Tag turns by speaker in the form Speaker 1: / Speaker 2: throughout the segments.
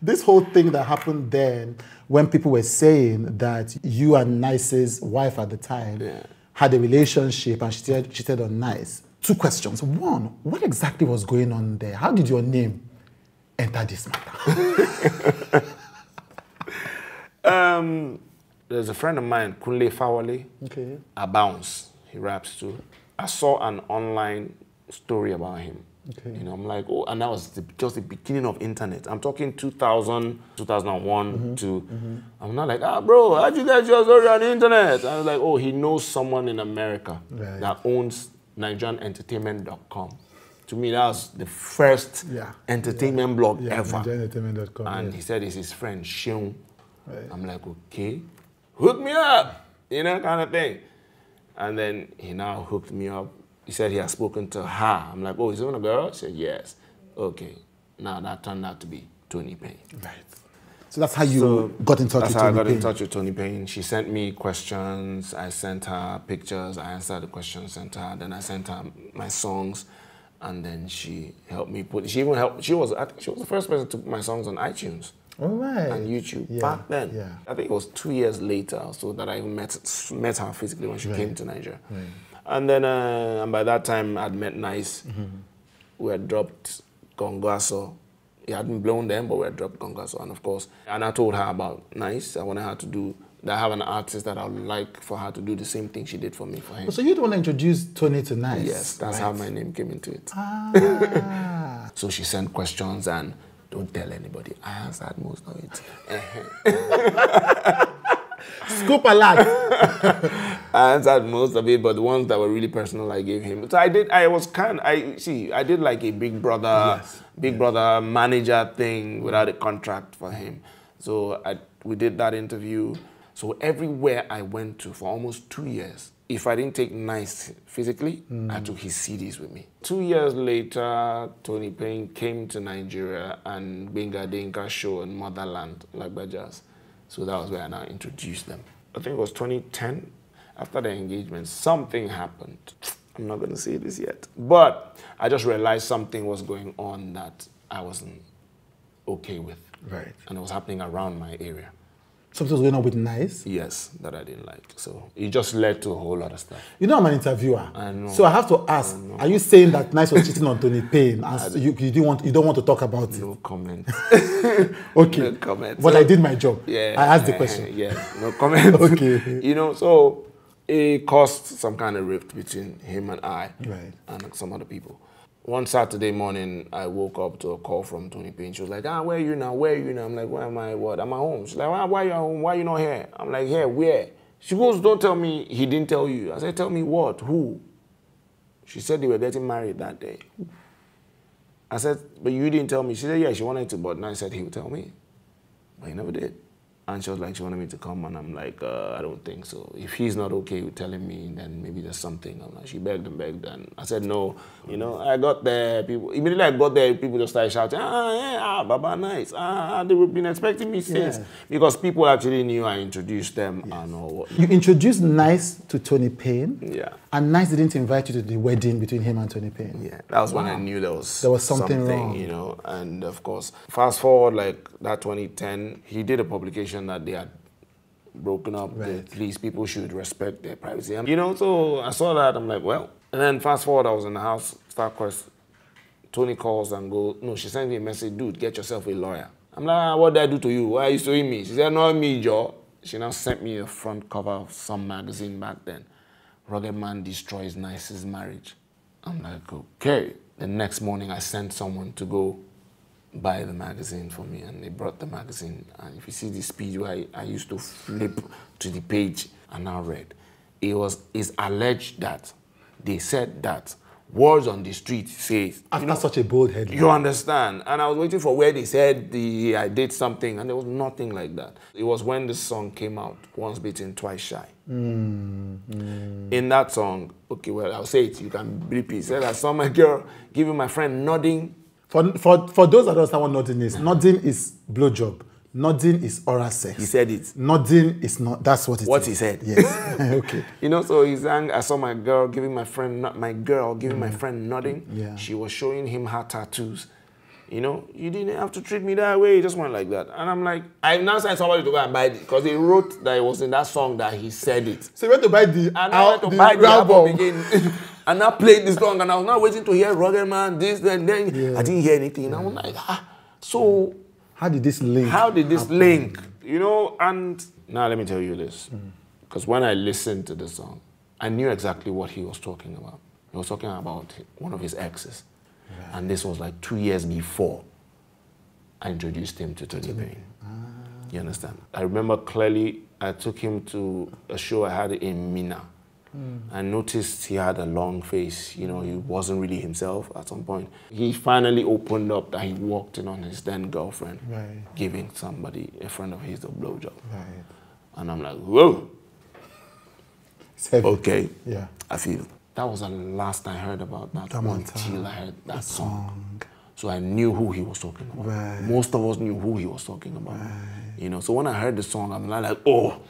Speaker 1: This whole thing that happened then, when people were saying that you and 9ice's wife at the time
Speaker 2: Yeah.
Speaker 1: had a relationship and she cheated, cheated on 9ice. Two questions. One, what exactly was going on there? How did your name enter this matter?
Speaker 2: Um, there's a friend of mine, Kunle Fawale.
Speaker 1: Okay.
Speaker 2: A bounce. He raps too. I saw an online story about him.
Speaker 1: Okay.
Speaker 2: You know, I'm like, oh, and that was the, just the beginning of internet. I'm talking 2000, 2001
Speaker 1: Mm-hmm.
Speaker 2: to. I'm not like, ah, bro, how'd you get your story on the internet? I was like, oh, he knows someone in America
Speaker 1: Right.
Speaker 2: that owns NigerianEntertainment.com. To me, that was the first
Speaker 1: Yeah.
Speaker 2: entertainment blog
Speaker 1: Yeah,
Speaker 2: ever.
Speaker 1: NigerianEntertainment.com,
Speaker 2: And
Speaker 1: yeah.
Speaker 2: he said it's his friend Sheung.
Speaker 1: Right.
Speaker 2: I'm like, okay, hook me up, you know, kind of thing. And then he now hooked me up. He said he had spoken to her. I'm like, oh, is it a girl? He said, yes. Okay. Now that turned out to be Toni Payne.
Speaker 1: Right. So that's how you
Speaker 2: So
Speaker 1: got in touch with
Speaker 2: Toni
Speaker 1: Payne?
Speaker 2: That's how I got in touch with Toni Payne. She sent me questions. I sent her pictures. I answered the questions, sent her. Then I sent her my songs, and then she helped me put. She even helped. She was. I think she was the first person to put my songs on iTunes
Speaker 1: All right.
Speaker 2: and YouTube
Speaker 1: Yeah,
Speaker 2: back then.
Speaker 1: Yeah.
Speaker 2: I think it was two years later so that I even met met her physically when she came to Nigeria. And then, uh, and by that time, I'd met 9ice.
Speaker 1: Mm-hmm.
Speaker 2: We had dropped Gongo Aso. He hadn't blown them, but we had dropped Gongo Aso, and of course, and I told her about 9ice. I wanted her to do. That I have an artist that I would like for her to do the same thing she did for me for him.
Speaker 1: So you don't want to introduce Toni to 9ice?
Speaker 2: Yes, that's
Speaker 1: right?
Speaker 2: how my name came into it.
Speaker 1: Ah.
Speaker 2: So she sent questions and don't tell anybody. I answered most of it.
Speaker 1: Scoop a alert.
Speaker 2: I answered most of it, but the ones that were really personal, I gave him. So I did. I was kind. I see. I did like a big brother,
Speaker 1: Yes.
Speaker 2: big brother manager thing without a contract for him. So I we did that interview. So everywhere I went to for almost two years, if I didn't take 9ice physically, I mm. took his CDs with me. Two years later, Toni Payne came to Nigeria and Benga Dinka show in Motherland, like Bajas. So that was where I now introduced them. I think it was 2010. After the engagement, something happened. I'm not going to say this yet. But I just realized something was going on that I wasn't okay with.
Speaker 1: Right.
Speaker 2: And it was happening around my area.
Speaker 1: Something was going on with 9ice.
Speaker 2: Yes, that I didn't like. So it just led to a whole lot of stuff.
Speaker 1: You know I'm an interviewer.
Speaker 2: I know.
Speaker 1: So I have to ask, are you saying that 9ice was cheating on Toni Payne and you, you, didn't want, you don't want to talk about it?
Speaker 2: No comment.
Speaker 1: Okay.
Speaker 2: no comment.
Speaker 1: But
Speaker 2: So-
Speaker 1: I did my job.
Speaker 2: Yeah.
Speaker 1: I asked the question.
Speaker 2: Yeah, no comment.
Speaker 1: Okay.
Speaker 2: You know, so it caused some kind of rift between him and I
Speaker 1: Right.
Speaker 2: and some other people. One Saturday morning, I woke up to a call from Toni Payne. She was like, ah, where are you now? Where are you now? I'm like, where am I? What? I'm at home. She's like, why, why are you at home? Why are you not here? I'm like, here, where? She goes, don't tell me he didn't tell you. I said, tell me what? Who? She said they were getting married that day. I said, but you didn't tell me. She said, yeah, she wanted to, but now I said he would tell me. But he never did. And she was like, she wanted me to come, and I'm like, uh, I don't think so. If he's not okay with telling me, then maybe there's something. I'm like, she begged and begged, and I said no. You know, I got there. People immediately I got there, people just started shouting, ah, yeah, ah, Baba, nice, ah, ah, they've been expecting me since
Speaker 1: Yeah.
Speaker 2: because people actually knew I introduced them and all. What.
Speaker 1: You introduced 9ice to Toni Payne.
Speaker 2: Yeah.
Speaker 1: And 9ice didn't invite you to the wedding between him and Toni Payne.
Speaker 2: Yeah, that was when I knew there was
Speaker 1: There was something wrong.
Speaker 2: you know. And of course, fast forward like that 2010, he did a publication that they had broken up.
Speaker 1: Right.
Speaker 2: That Please, people should respect their privacy. And, you know, so I saw that. I'm like, well. And then fast forward, I was in the house. StarQuest. Toni calls and goes, no, she sent me a message, dude, get yourself a lawyer. I'm like, ah, what did I do to you? Why are you suing me? She said, not me, Joe. She now sent me a front cover of some magazine back then. Ruggedman destroys 9ice's marriage. I'm like, okay. The next morning, I sent someone to go buy the magazine for me, and they brought the magazine. And if you see the speed where I, I used to flip to the page and now read, it was it's alleged that they said that words on the street says
Speaker 1: After such a bold headline.
Speaker 2: you understand? And I was waiting for where they said the I did something, and there was nothing like that. It was when the song came out, Once Bitten, Twice Shy. Mm-hmm. In that song, okay, well, I'll say it, you can bleep it. Said I saw my girl giving my friend nodding.
Speaker 1: For, for, for those that don't understand what nodding is, nodding is blowjob. Nodding is oral sex.
Speaker 2: He said it.
Speaker 1: Nodding is not, that's what it is.
Speaker 2: What he said.
Speaker 1: Yes. okay.
Speaker 2: You know, so he sang, I saw my girl giving my friend, not my girl giving my friend nodding.
Speaker 1: Yeah.
Speaker 2: She was showing him her tattoos. You know, you didn't have to treat me that way. He just went like that. And I'm like, I now sent somebody to go and buy it because he wrote that it was in that song that he said it.
Speaker 1: So you went to buy the,
Speaker 2: And I went to
Speaker 1: the
Speaker 2: buy the album
Speaker 1: album.
Speaker 2: again. and I played this song and I was now waiting to hear Ruggedman, this, and then
Speaker 1: Yeah.
Speaker 2: I didn't hear anything. And I was like, ah, so
Speaker 1: How did this link?
Speaker 2: how did this
Speaker 1: happen?
Speaker 2: link? You know, and now let me tell you this. Because when I listened to the song, I knew exactly what he was talking about. He was talking about one of his exes. And this was like two years before I introduced him to Toni Payne. You understand? I remember clearly I took him to a show I had in Minna. I noticed he had a long face. You know, he wasn't really himself at some point. He finally opened up that he walked in on his then girlfriend,
Speaker 1: Right.
Speaker 2: giving somebody, a friend of his, a blowjob.
Speaker 1: Right.
Speaker 2: And I'm like, whoa, okay.
Speaker 1: Yeah.
Speaker 2: I feel that was the last I heard about that,
Speaker 1: That
Speaker 2: until I heard that song. So I knew who he was talking about.
Speaker 1: Right.
Speaker 2: Most of us knew who he was talking about. You know, so when I heard the song, I'm not like, oh,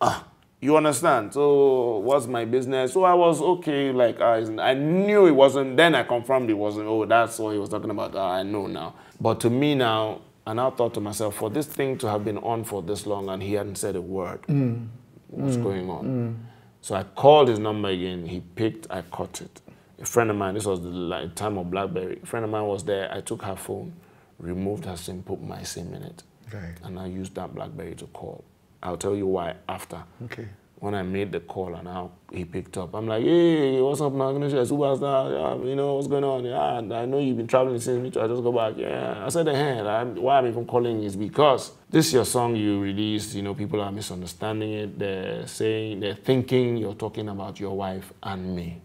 Speaker 2: ah, you understand? So what's my business? So I was okay, like I, I knew it wasn't. Then I confirmed it wasn't. Oh, that's what he was talking about. Ah, I know now. But to me now, and I now thought to myself, for this thing to have been on for this long and he hadn't said a word, mm. what's mm. going on? Mm. So I called his number again. He picked. I caught it. A friend of mine. This was the time of BlackBerry. A friend of mine was there. I took her phone, removed her SIM, put my SIM in it,
Speaker 1: Right.
Speaker 2: and I used that BlackBerry to call. I'll tell you why after.
Speaker 1: Okay.
Speaker 2: When I made the call and how he picked up, I'm like, hey, what's up, man? Superstar, yeah, you know what's going on? Yeah, I know you've been traveling since me too. I just go back. Yeah, I said, hey, I'm, why I'm even calling is because this is your song you released. You know, people are misunderstanding it. They're saying, they're thinking you're talking about your wife and me.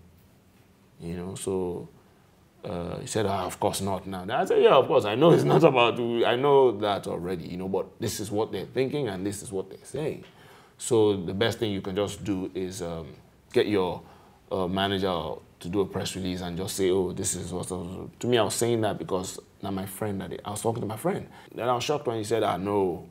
Speaker 2: You know, so uh, he said, ah, of course not now. I said, yeah, of course. I know it's not about, I know that already, you know, but this is what they're thinking and this is what they're saying. So the best thing you can just do is um, get your uh, manager to do a press release and just say, oh, this is what. To me, I was saying that because now my friend, that I was talking to my friend. Then I was shocked when he said, ah, know,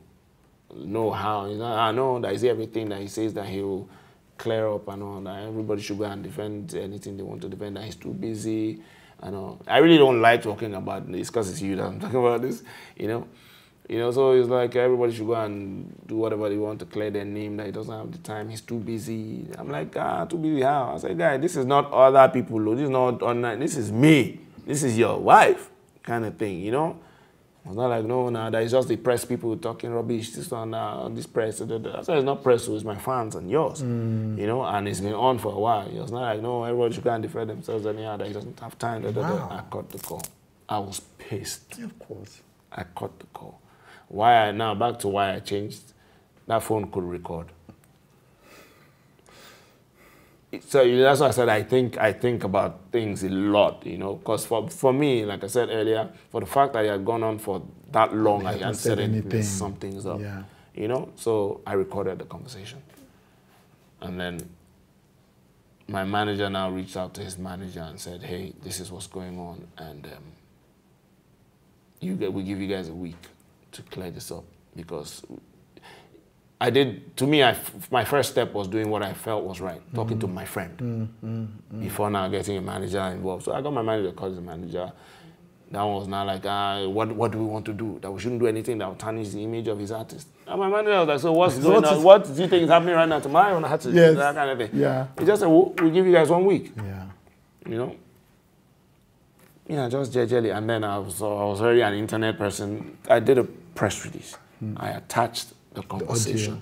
Speaker 2: no, how? He's not, I know that is everything that he says that he'll clear up and all that. Everybody should go and defend anything they want to defend. That he's too busy. I know. I really don't like talking about this because it's you that I'm talking about this. You know. You know, so it's like everybody should go and do whatever they want to clear their name. That he doesn't have the time. He's too busy. I'm like, ah, too busy how? I said, guy, this is not other people. This is not online. This is me. This is your wife, kind of thing. You know. It's not like no, no, that is just the press people talking rubbish. This one, uh, this press. I said it's not press, so it's my fans and yours. You know, and it's been on for a while. It's not like no, everyone should go and defend themselves anyhow. That he doesn't have time. Da, da, da. I cut the call. I was pissed.
Speaker 1: Yeah, of course.
Speaker 2: I cut the call. Why I now back to why I changed. That phone could record. So that's why I said I think I think about things a lot, you know, because for for me, like I said earlier, for the fact that it had gone on for that long, I
Speaker 1: hadn't said
Speaker 2: anything.
Speaker 1: anything.
Speaker 2: Something's up,
Speaker 1: Yeah.
Speaker 2: you know. So I recorded the conversation, and then my manager now reached out to his manager and said, "Hey, this is what's going on, and um, you get, we give you guys a week to clear this up because I did. To me, I my first step was doing what I felt was right, talking to my friend mm, mm, mm, before now getting a manager involved. So I got my manager, called the manager. That one was now like, uh, what, what do we want to do? That we shouldn't do anything that will tarnish the image of his artist. And my manager was like, so what's
Speaker 1: So
Speaker 2: going
Speaker 1: what
Speaker 2: on? What do you think is happening right now to my own artist?
Speaker 1: Yes.
Speaker 2: That kind of thing.
Speaker 1: Yeah.
Speaker 2: He just said, we'll, we'll give you guys one week
Speaker 1: Yeah.
Speaker 2: you know. Yeah, just jelly. And then I was, I was already an internet person. I did a press release. Hmm. I attached the conversation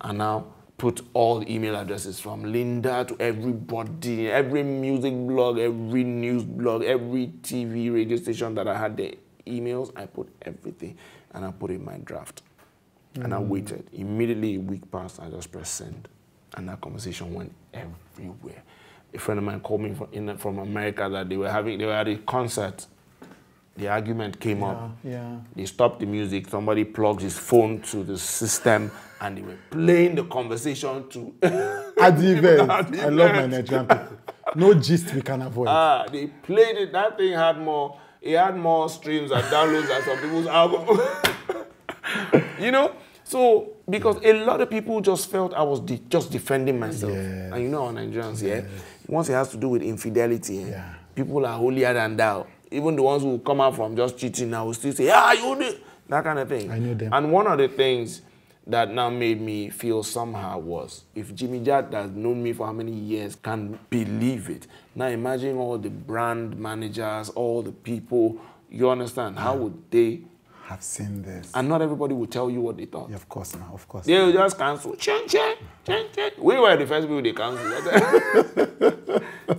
Speaker 2: and now put all the email addresses from Linda to everybody, every music blog, every news blog, every TV radio station that I had the emails. I put everything and I put it in my draft. And I mm. waited. Immediately a week passed, I just pressed send. And that conversation went everywhere. A friend of mine called me from, in, from America that they were having, they were at a concert. The argument came up.
Speaker 1: Yeah.
Speaker 2: They stopped the music. Somebody plugged his phone to the system and they were playing the conversation to.
Speaker 1: At the event.
Speaker 2: At the
Speaker 1: I love my
Speaker 2: event.
Speaker 1: Nigerian people. No gist we can avoid.
Speaker 2: Ah, they played it. That thing had more. It had more streams and downloads than some people's album. you know, so because a lot of people just felt I was de- just defending myself,
Speaker 1: Yes.
Speaker 2: and you know, our Nigerians, yeah. Once it has to do with infidelity,
Speaker 1: Yeah.
Speaker 2: people are holier than thou. Even the ones who come out from just cheating now will still say, yeah, you did that kind of thing.
Speaker 1: I knew them.
Speaker 2: And one of the things that now made me feel somehow was if Jimmy Jatt that's known me for how many years can believe it. Now imagine all the brand managers, all the people, you understand, how would they
Speaker 1: Have seen this.
Speaker 2: and not everybody will tell you what they thought.
Speaker 1: Yeah, of course now, of course.
Speaker 2: They will just cancel. Chen, chen, chen, chen. We were the first people they cancelled.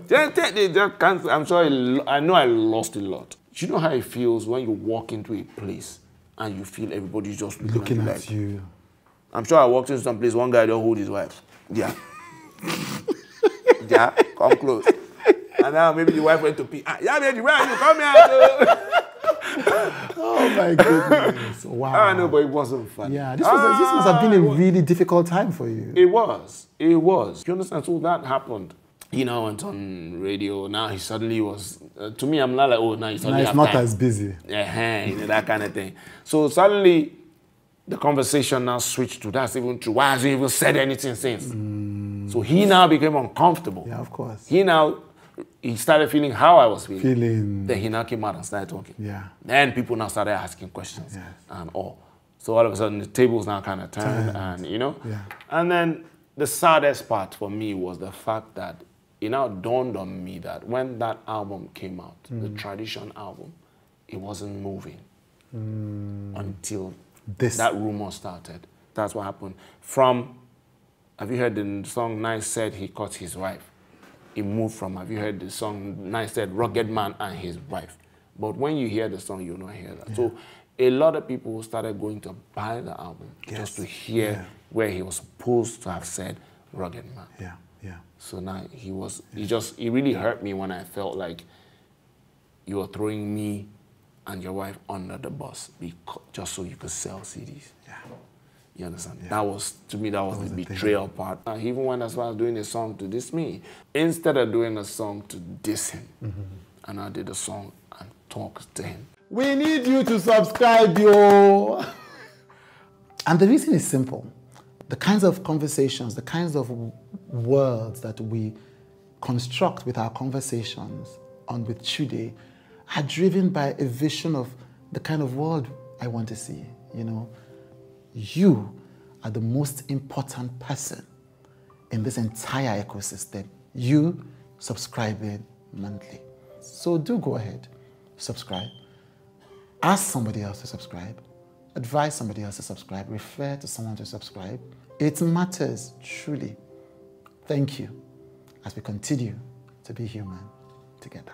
Speaker 2: Chen, chen, they just cancel. I'm sure I know I lost a lot. Do you know how it feels when you walk into a place and you feel everybody's just looking,
Speaker 1: Looking
Speaker 2: at
Speaker 1: at you.
Speaker 2: I'm sure I walked into some place, one guy don't hold his wife. Yeah. yeah, come close. And now maybe the wife went to pee. Ah, yeah, baby, where are you? Come here.
Speaker 1: Oh my goodness. Wow.
Speaker 2: I know, but it wasn't fun.
Speaker 1: Yeah, this, was, this must have been a really difficult time for you.
Speaker 2: It was. It was. You understand? So that happened. You know, I went on radio. Now he suddenly was. Uh, to me, I'm not like, oh, now he
Speaker 1: Now
Speaker 2: suddenly
Speaker 1: it's
Speaker 2: have
Speaker 1: not
Speaker 2: time.
Speaker 1: as busy.
Speaker 2: uh you know, that kind of thing. So suddenly, the conversation now switched to that's even true. Why hasn't he even said anything since? So he now became uncomfortable.
Speaker 1: Yeah, of course.
Speaker 2: He now he started feeling how I was feeling.
Speaker 1: Feeling.
Speaker 2: Then he now came out and started talking.
Speaker 1: Yeah.
Speaker 2: Then people now started asking questions
Speaker 1: Yes.
Speaker 2: and all. So all of a sudden the tables now kind of turned, and you know.
Speaker 1: Yeah.
Speaker 2: And then the saddest part for me was the fact that it now dawned on me that when that album came out, the
Speaker 1: Mm.
Speaker 2: tradition album, it wasn't moving until
Speaker 1: Mm. This.
Speaker 2: that rumor started. That's what happened. From have you heard the song 9ice said he caught his wife? It moved from have you heard the song 9ice said Ruggedman and his wife? But when you hear the song, you'll not hear that. So a lot of people started going to buy the album
Speaker 1: Yes.
Speaker 2: just to hear
Speaker 1: Yeah.
Speaker 2: where he was supposed to have said Rugged Man.
Speaker 1: Yeah, yeah.
Speaker 2: So now he was, he just, he really hurt me when I felt like you were throwing me and your wife under the bus because, just so you could sell CDs.
Speaker 1: Yeah.
Speaker 2: You understand? That was, to me, that was,
Speaker 1: was
Speaker 2: the
Speaker 1: the thing.
Speaker 2: betrayal part. Uh, He even went as far as doing a song to diss me. Instead of doing a song to diss him,
Speaker 1: Mm-hmm.
Speaker 2: and I did a song and talked to him.
Speaker 1: We need you to subscribe, yo. And the reason is simple. The kinds of conversations, the kinds of words that we construct with our conversations on with Chude are driven by a vision of the kind of world I want to see. You know, you are the most important person in this entire ecosystem. You subscribing monthly. So do go ahead, subscribe. Ask somebody else to subscribe. Advise somebody else to subscribe. Refer to someone to subscribe. It matters, truly. Thank you as we continue to be human together.